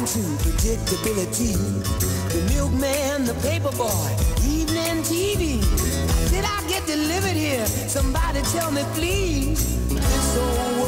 Into predictability. The milkman, the paperboy, evening TV. Did I get delivered here? Somebody tell me, please. This old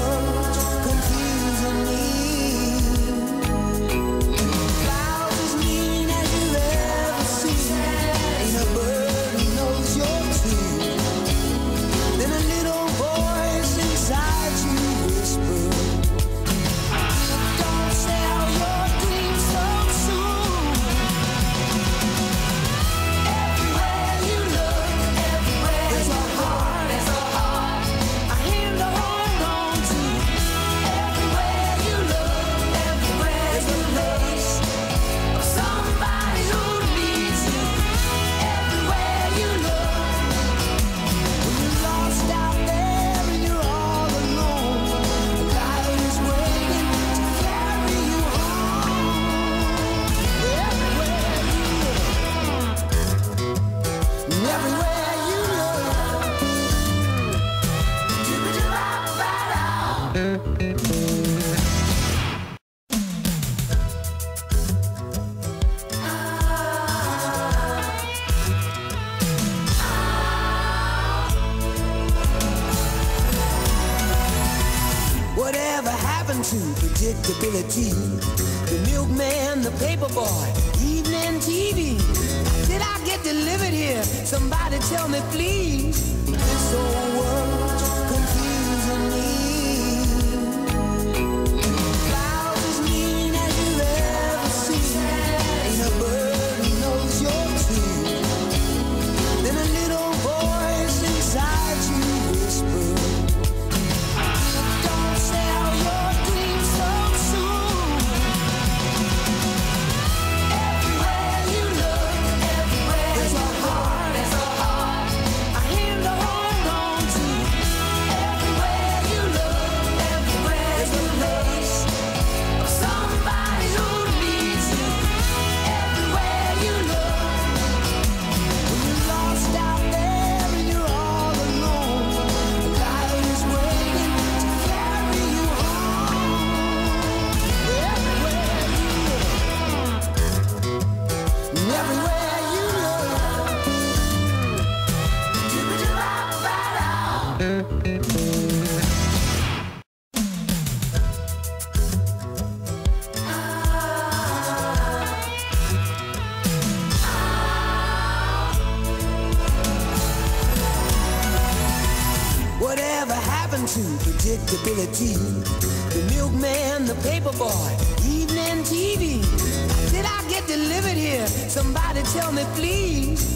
to predictability. The milkman, the paperboy, evening TV. Did I get delivered here? Somebody tell me, please. It's so happened to predictability? The milkman, the paperboy, evening TV. Did I get delivered here? Somebody tell me, please.